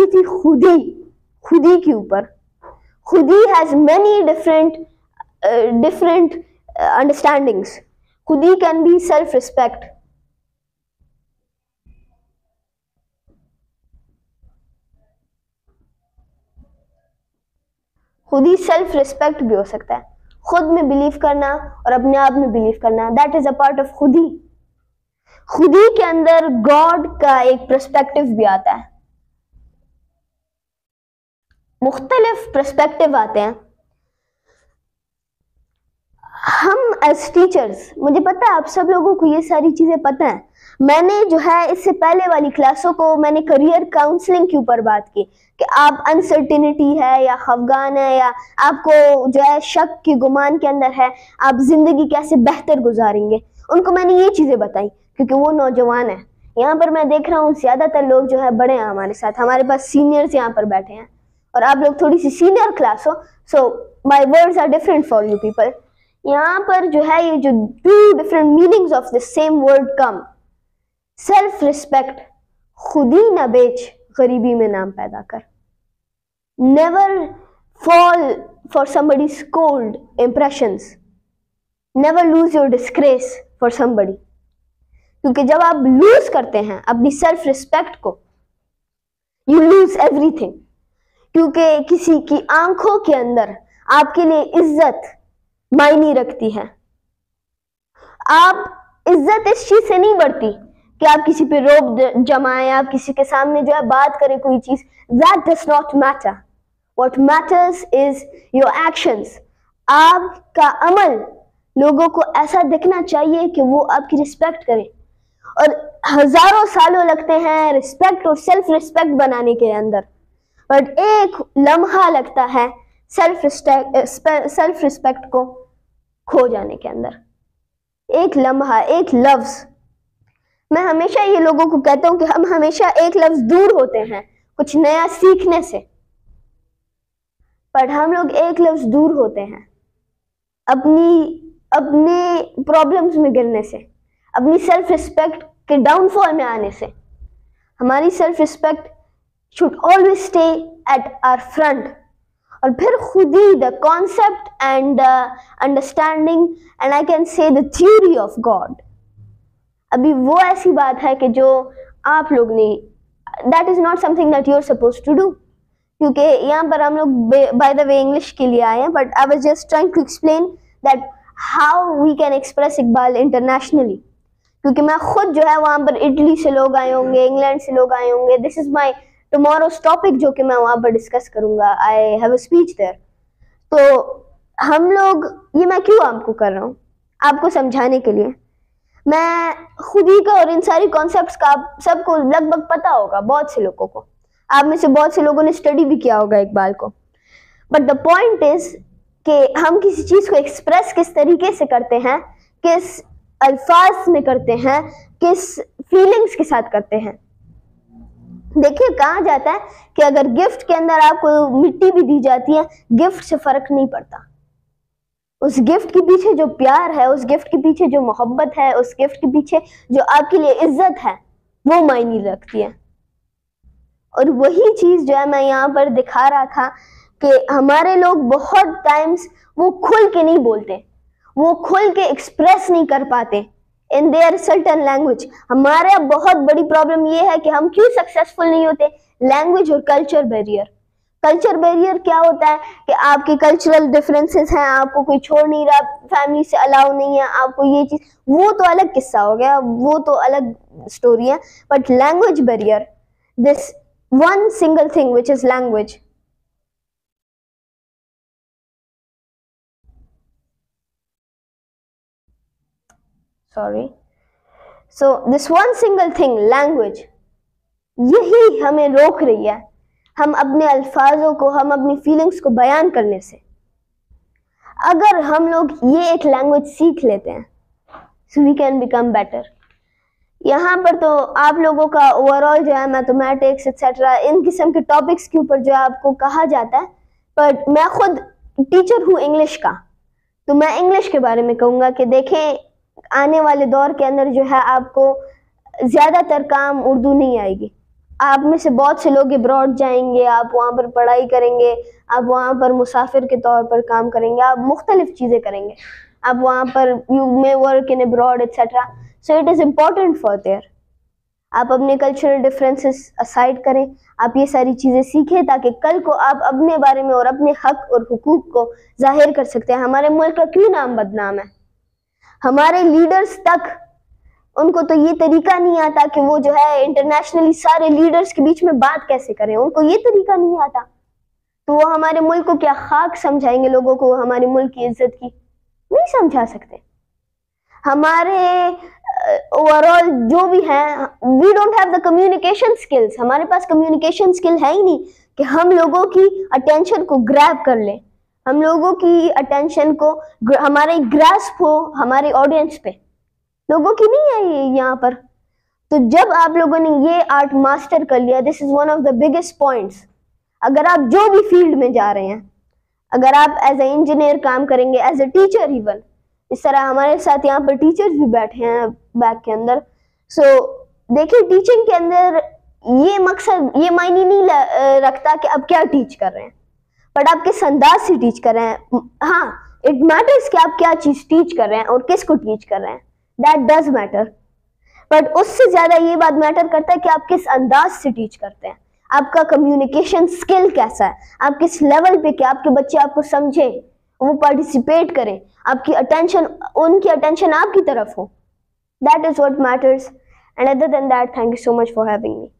की थी खुदी खुदी के ऊपर। खुदी has many different different understandings खुदी कैन बी सेल्फ रिस्पेक्ट खुद ही सेल्फ रिस्पेक्ट भी हो सकता है। खुद में बिलीव करना और अपने आप में बिलीव करना that is a part of खुद। ही खुद ही के अंदर गॉड का एक प्रस्पेक्टिव भी आता है। मुख्तलिफ़ परस्पेक्टिव आते हैं। हम एज टीचर्स मुझे पता है आप सब लोगों को ये सारी चीज़ें पता है। मैंने जो है इससे पहले वाली क्लासों को मैंने करियर काउंसलिंग के ऊपर बात की कि आप अनसर्टिनिटी है या खफगान है या आपको जो है शक के गुमान के अंदर है, आप ज़िंदगी कैसे बेहतर गुजारेंगे? उनको मैंने ये चीज़ें बताई क्योंकि वो नौजवान है। यहाँ पर मैं देख रहा हूँ ज़्यादातर लोग जो है बड़े हैं हमारे साथ, हमारे पास सीनियर्स यहाँ पर बैठे हैं। और आप लोग थोड़ी सी सीनियर क्लास हो so my words are different for you people यहाँ पर जो है ये जो two different meanings of the same word come self respect खुद ही न बेच, गरीबी में नाम पैदा कर. Never fall for somebody's cold impressions. Never lose your disgrace for somebody क्योंकि जब आप लूज करते हैं अपनी सेल्फ रिस्पेक्ट को यू लूज एवरीथिंग क्योंकि किसी की आँखों के अंदर आपके लिए इज़्ज़त मायने रखती है। आप इज़्ज़त इस चीज़ से नहीं बढ़ती कि आप किसी पे रोब जमाएँ, आप किसी के सामने जो है बात करें कोई चीज़। That does not matter what matters is your actions आपका अमल लोगों को ऐसा दिखना चाहिए कि वो आपकी रिस्पेक्ट करें। और हज़ारों सालों लगते हैं रिस्पेक्ट और सेल्फ रिस्पेक्ट बनाने के अंदर। बट एक लम्हा लगता है सेल्फ रिस्पेक्ट सेल्फ रिस्पेक्ट को खो जाने के अंदर। एक लम्हा, एक लफ्ज मैं हमेशा ये लोगों को कहता हूँ कि हम हमेशा एक लफ्ज दूर होते हैं, कुछ नया सीखने से। पर हम लोग एक लफ्ज दूर होते हैं, अपनी, अपने प्रॉब्लम्स में गिरने से, अपनी सेल्फ रिस्पेक्ट के डाउनफॉल में आने से। हमारी self respect should always stay at our front और फिर खुद ही the concept and understanding and I can say the theory of God अभी वो ऐसी बात है कि जो आप लोग नहीं that is not something that you are suppose to do क्योंकि यहाँ पर हम लोग बाय द वे इंग्लिश के लिए आए हैं but I was just trying to explain that how we can express Iqbal internationally क्योंकि मैं खुद जो है वहाँ पर इटली से लोग आए होंगे इंग्लैंड से लोग आए होंगे this is my tomorrow's topic जो कि मैं वहाँ पर डिस्कस करूँगा I have a speech there तो हम लोग, ये मैं क्यों आपको कर रहा हूँ? आपको समझाने के लिए। मैं खुद ही का और इन सारी कॉन्सेप्ट्स का सबको लगभग पता होगा, बहुत से लोगों को। आप में से बहुत से लोगों ने स्टडी भी किया होगा इकबाल को। बट द पॉइंट इज़ कि हम किसी चीज़ को एक्सप्रेस किस तरीके से करते हैं, किस अल्फाज में करते हैं, किस फीलिंग्स के साथ करते हैं। देखिए, कहा जाता है कि अगर गिफ्ट के अंदर आपको मिट्टी भी दी जाती है, गिफ्ट से फ़र्क नहीं पड़ता। उस गिफ्ट के पीछे जो प्यार है, उस गिफ्ट के पीछे जो मोहब्बत है, उस गिफ्ट के पीछे जो आपके लिए इज़्ज़त है, वो मायने रखती है। और वही चीज़ जो है, मैं यहाँ पर दिखा रहा था कि हमारे लोग बहुत टाइम्स वो खुल के नहीं बोलते, वो खुल के एक्सप्रेस नहीं कर पाते। इन देयर सर्टन लैंग्वेज हमारे बहुत बड़ी प्रॉब्लम ये है कि हम क्यों सक्सेसफुल नहीं होते? लैंग्वेज और कल्चर बैरियर कल्चर बैरियर क्या होता है? कि आपके कल्चरल डिफरेंसेस हैं, आपको कोई छोड़ नहीं रहा फैमिली से अलाउ नहीं है, आपको ये चीज़, वो तो अलग किस्सा हो गया, वो तो अलग स्टोरी है but language barrier this one single thing which is language sorry so this one single thing language यही हमें रोक रही है। हम अपने अल्फाजों को, हम अपनी फीलिंग्स को बयान करने से। अगर हम लोग ये एक लैंग्वेज सीख लेते हैं so we can become better यहाँ पर तो आप लोगों का ओवरऑल जो है मैथमेटिक्स एक्सेट्रा इन किस्म के टॉपिक्स के ऊपर जो है आपको कहा जाता है बट मैं खुद टीचर हूँ इंग्लिश का। तो मैं इंग्लिश के बारे में कहूँगा कि देखें आने वाले दौर के अंदर जो है आपको ज़्यादातर काम उर्दू नहीं आएगी। आप में से बहुत से लोग अब्रॉड जाएँगे, आप वहाँ पर पढ़ाई करेंगे, आप वहाँ पर मुसाफिर के तौर पर काम करेंगे, आप मुख्तलिफ़ चीज़ें करेंगे। आप वहाँ पर you may work in abroad etcetera so it is important for there आप अपने कल्चरल डिफरेंसेस असाइड करें, आप ये सारी चीज़ें सीखें ताकि कल को आप अपने बारे में और अपने हक और हकूक को ज़ाहिर कर सकते हैं। हमारे मुल्क का क्यों नाम बदनाम है? हमारे लीडर्स तक उनको तो ये तरीका नहीं आता कि वो जो है इंटरनेशनली सारे लीडर्स के बीच में बात कैसे करें। उनको ये तरीका नहीं आता। तो वो हमारे मुल्क को क्या खाक समझाएँगे लोगों को हमारे मुल्क की इज़्ज़त की? नहीं समझा सकते। हमारे ओवरऑल uh, जो भी है we don't have the communication skills हमारे पास कम्युनिकेशन स्किल है ही नहीं कि हम लोगों की अटेंशन को ग्रैब कर ले। हम लोगों की अटेंशन को हमारे ग्रास्प हो हमारे ऑडियंस पे। लोगों की नहीं है ये यहाँ पर। तो जब आप लोगों ने ये आर्ट मास्टर कर लिया this is one of the biggest points अगर आप जो भी फ़ील्ड में जा रहे हैं अगर आप एज ए इंजीनियर काम करेंगे एज ए टीचर इवन इस तरह हमारे साथ यहाँ पर टीचर्स भी बैठे हैं बैग के अंदर। सो so, देखिए टीचिंग के अंदर ये मकसद ये मायने नहीं रखता कि आप क्या टीच कर रहे हैं। बट आप किस अंदाज से टीच कर रहे हैं? हाँ इट मैटर्स कि आप क्या चीज़ टीच कर रहे हैं और किसको टीच कर रहे हैं। दैट डज मैटर बट उससे ज़्यादा ये बात मैटर करता है कि आप किस अंदाज से टीच करते हैं। आपका कम्युनिकेशन स्किल कैसा है? आप किस लेवल पे क्या आपके बच्चे आपको समझे, वो पार्टिसिपेट करें। आपकी अटेंशन उनकी अटेंशन आपकी तरफ़ हो। That is what matters and other than that thank you so much for having me